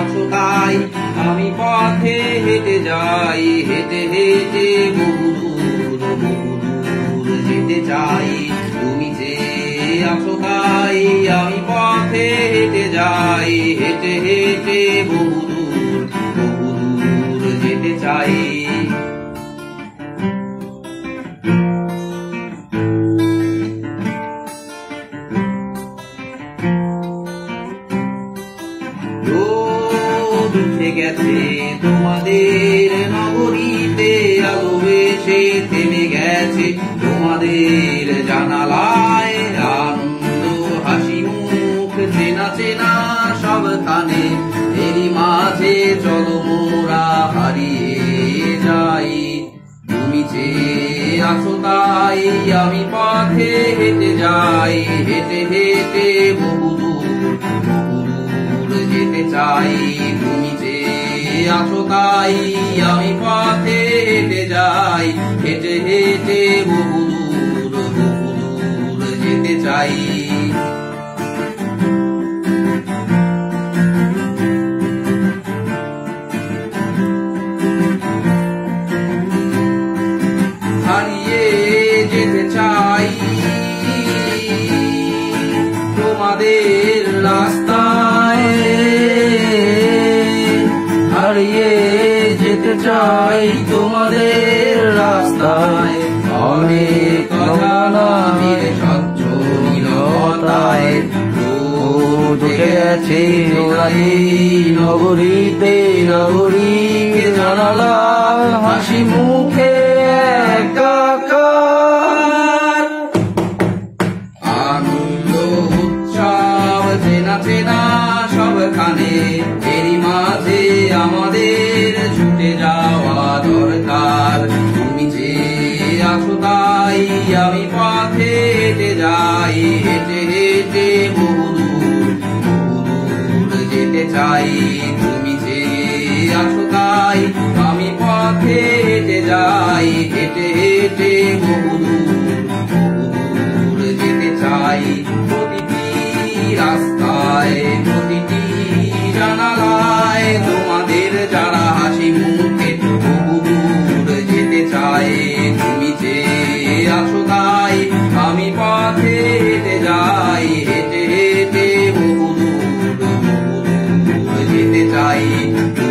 আছো তাই, আমি পথে হেঁটে যাই, হেঁটে হেঁটে বহু দূর বহু দূর যেতে চাই। তুমি যে আছো তাই, আমি পথে হেঁটে যাই, হেঁটে হেঁটে বহু দূর বহু দূর যেতে চাই। Oh গেছে, তোমাদের নগরীতে আলো এসে থেমে গেছে। তোমাদের জানালায় আনন্দ, হাসি, মুখ, চেনা চেনা সবখানে এরই মাঝে চলো মোরা হারিয়ে যাই। তুমি যে আছো তাই আমি পথে হেঁটে যাই। হেঁটে হেঁটে বহুদূর বহুদূর যেতে চাই তুমি যে আছো তাই আমি পথে হেঁটে যাই হেঁটে হেঁটে চাই তোমাদের রাস্তায় অনেক অজানা ধীরে স্বচ্ছ নীলতায় রোদ উঠে গেছে নগরীতে নগরী জানালা হাসি মুখে আনন্দ, উৎসব, চেনা চেনা সবখানে 扱い。踏み地扱い Música